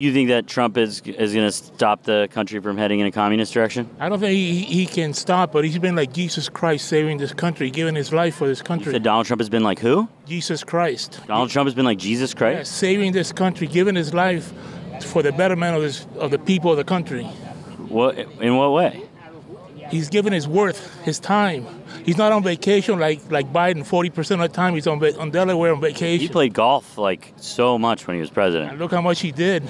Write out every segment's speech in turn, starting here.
You think that Trump is is going to stop the country from heading in a communist direction? I don't think he, he can stop, but he's been like Jesus Christ saving this country, giving his life for this country. Donald Trump has been like who? Jesus Christ. Donald Trump has been like Jesus Christ? Yeah, saving this country, giving his life for the betterment of, this, of the people of the country. What, in what way? He's given his worth, his time. He's not on vacation like like Biden. Forty percent of the time he's on on Delaware on vacation. He played golf like so much when he was president. And look how much he did.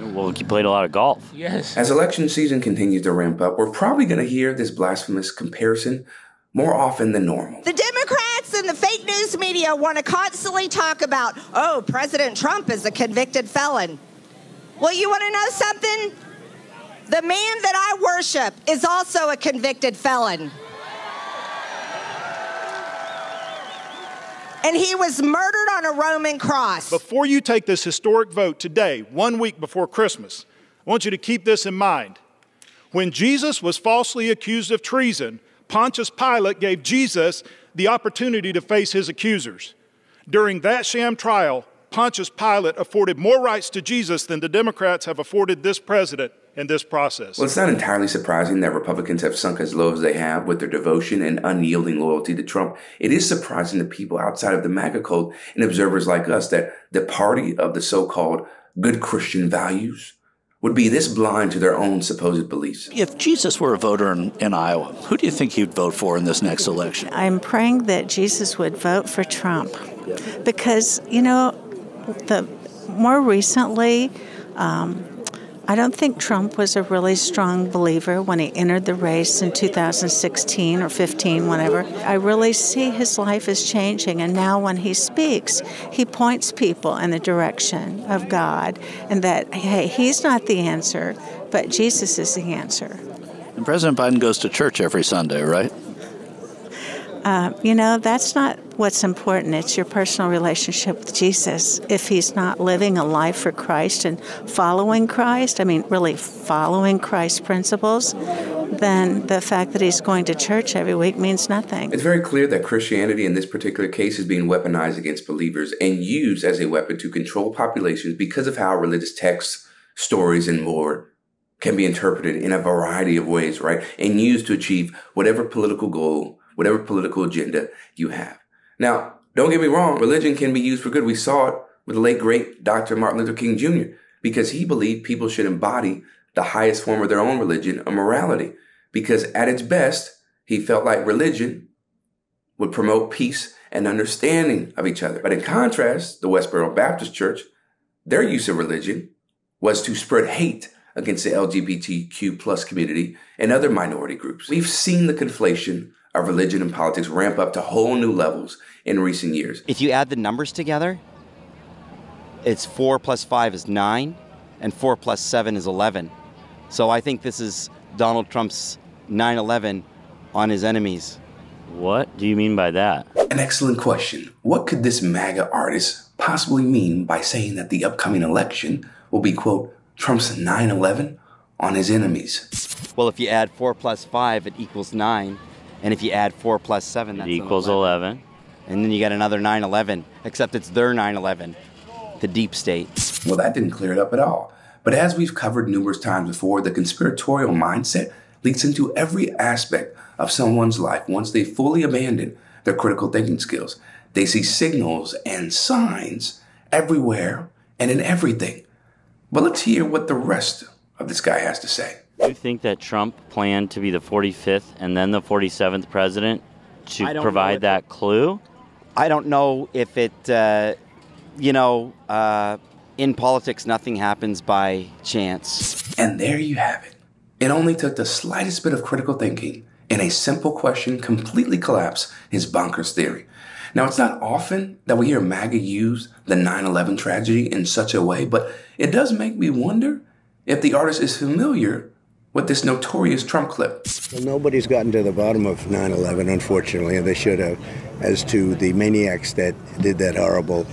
Well, he played a lot of golf. Yes. As election season continues to ramp up, we're probably going to hear this blasphemous comparison more often than normal. The Democrats and the fake news media want to constantly talk about, oh, President Trump is a convicted felon. Well, you want to know something? The man that I worship is also a convicted felon. And he was murdered on a Roman cross. Before you take this historic vote today, one week before Christmas, I want you to keep this in mind. When Jesus was falsely accused of treason, Pontius Pilate gave Jesus the opportunity to face his accusers. During that sham trial, Pontius Pilate afforded more rights to Jesus than the Democrats have afforded this president in this process. Well, it's not entirely surprising that Republicans have sunk as low as they have with their devotion and unyielding loyalty to Trump. It is surprising to people outside of the MAGA cult and observers like us that the party of the so-called good Christian values would be this blind to their own supposed beliefs. If Jesus were a voter in, in, Iowa, who do you think he'd vote for in this next election? I'm praying that Jesus would vote for Trump because, you know, the more recently, um, I don't think Trump was a really strong believer when he entered the race in 2016 or 15, whenever. I really see his life is changing, and now when he speaks, he points people in the direction of God, and that, hey, he's not the answer, but Jesus is the answer. And President Biden goes to church every Sunday, right? Uh, you know, that's not what's important. It's your personal relationship with Jesus. If he's not living a life for Christ and following Christ, I mean, really following Christ's principles, then the fact that he's going to church every week means nothing. It's very clear that Christianity in this particular case is being weaponized against believers and used as a weapon to control populations because of how religious texts, stories, and more can be interpreted in a variety of ways, right? And used to achieve whatever political goal whatever political agenda you have. Now, don't get me wrong, religion can be used for good. We saw it with the late great Dr. Martin Luther King Jr. because he believed people should embody the highest form of their own religion or morality. Because at its best, he felt like religion would promote peace and understanding of each other. But in contrast, the Westboro Baptist Church, their use of religion was to spread hate against the LGBTQ plus community and other minority groups. We've seen the conflation of religion and politics ramp up to whole new levels in recent years. If you add the numbers together, it's four plus five is nine, and four plus seven is 11. So I think this is Donald Trump's 9 11 on his enemies. What do you mean by that? An excellent question. What could this MAGA artist possibly mean by saying that the upcoming election will be, quote, Trump's 9 11 on his enemies? Well, if you add 4 plus 5, it equals 9. And if you add 4 plus 7, that equals 11. 11. And then you get another 9 11, except it's their 9 11, the deep state. Well, that didn't clear it up at all. But as we've covered numerous times before, the conspiratorial mindset leaks into every aspect of someone's life once they fully abandon their critical thinking skills. They see signals and signs everywhere and in everything. But let's hear what the rest of this guy has to say. Do you think that Trump planned to be the 45th and then the 47th president to provide that it, clue? I don't know if it, uh, you know, uh, in politics, nothing happens by chance. And there you have it. It only took the slightest bit of critical thinking and a simple question completely collapse his bonkers theory. Now, it's not often that we hear MAGA use the 9 11 tragedy in such a way, but it does make me wonder if the artist is familiar with this notorious Trump clip. Well, nobody's gotten to the bottom of 9 11, unfortunately, and they should have, as to the maniacs that did that horrible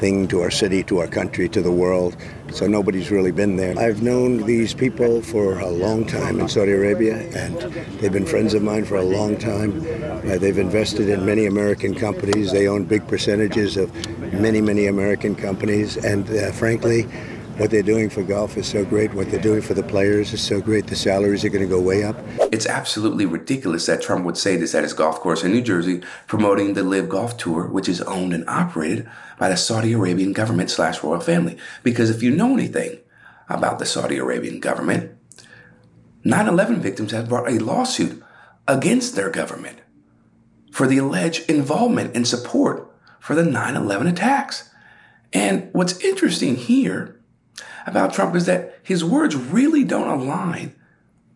thing to our city, to our country, to the world. So nobody's really been there. I've known these people for a long time in Saudi Arabia, and they've been friends of mine for a long time. Uh, they've invested in many American companies. They own big percentages of many, many American companies, and uh, frankly, What they're doing for golf is so great. What they're doing for the players is so great. The salaries are going to go way up. It's absolutely ridiculous that Trump would say this at his golf course in New Jersey, promoting the LIV Golf Tour, which is owned and operated by the Saudi Arabian government slash royal family. Because if you know anything about the Saudi Arabian government, 9-11 victims have brought a lawsuit against their government for the alleged involvement and support for the 9-11 attacks. And what's interesting here about Trump is that his words really don't align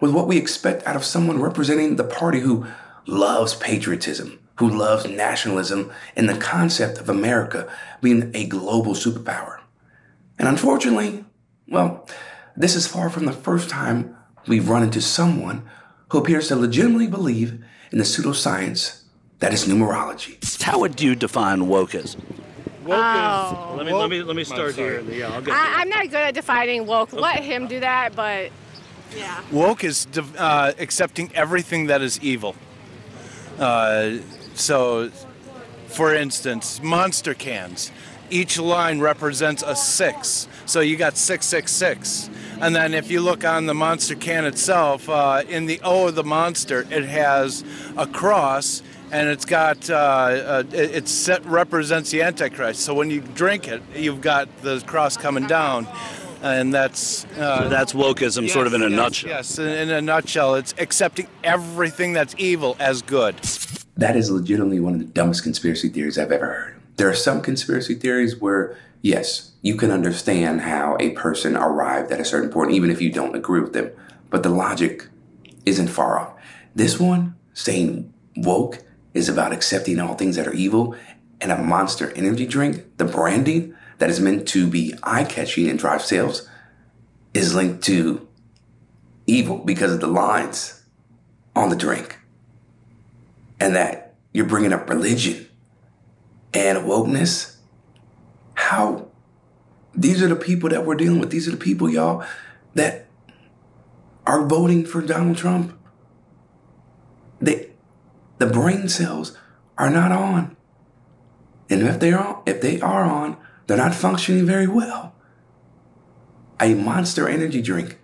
with what we expect out of someone representing the party who loves patriotism, who loves nationalism and the concept of America being a global superpower. And unfortunately, well, this is far from the first time we've run into someone who appears to legitimately believe in the pseudoscience that is numerology. How would you define wokeism? Woke Oh. is, let me woke- let me let me I'm start here. Yeah, I'll get. I, I'm not good at defining woke. Let him do that, but yeah. Woke is div- uh, accepting everything that is evil. Uh, so, for instance, monster cans. Each line represents a six. So you got 666. And then if you look on the monster can itself, uh, in the O of the monster, it has a cross and it's got, uh, uh, it, it set, represents the Antichrist. So when you drink it, you've got the cross coming down. And that's uh, So that's wokeism, sort of in a yes, nutshell. Yes, in, in a nutshell, it's accepting everything that's evil as good. That is legitimately one of the dumbest conspiracy theories I've ever heard. There are some conspiracy theories where, yes, you can understand how a person arrived at a certain point, even if you don't agree with them, but the logic isn't far off. This one, saying woke, is about accepting all things that are evil, and a monster energy drink, the branding that is meant to be eye catching and drive sales, is linked to evil because of the lines on the drink and that you're bringing up religion and wokeness. How? These are the people that we're dealing with. These are the people, y'all, that are voting for Donald Trump. They, the brain cells are not on, and if they are, if they are on, they're not functioning very well. A Monster Energy drink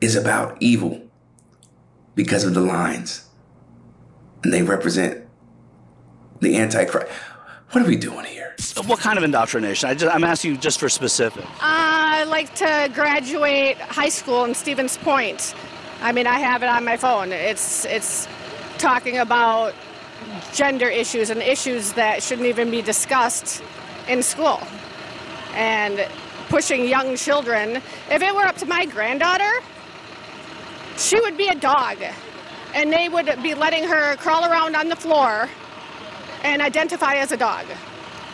is about evil because of the lines and they represent the Antichrist. What are we doing here? What kind of indoctrination? I just, I'm asking you just for specific. Uh, I like to graduate high school in Stevens Point. I mean, I have it on my phone. It's it's talking about gender issues and issues that shouldn't even be discussed in school, and pushing young children. If it were up to my granddaughter, she would be a dog, and they would be letting her crawl around on the floor and identify as a dog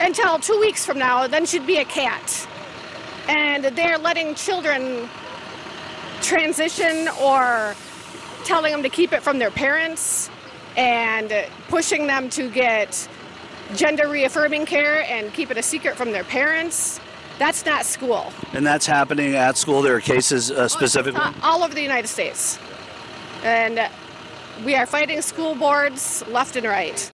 until two weeks from now. Then she'd be a cat and they're letting children transition or telling them to keep it from their parents and pushing them to get gender reaffirming care and keep it a secret from their parents. That's not school. And that's happening at school. There are cases uh, specifically. Uh, all over the United States. And we are fighting school boards left and right.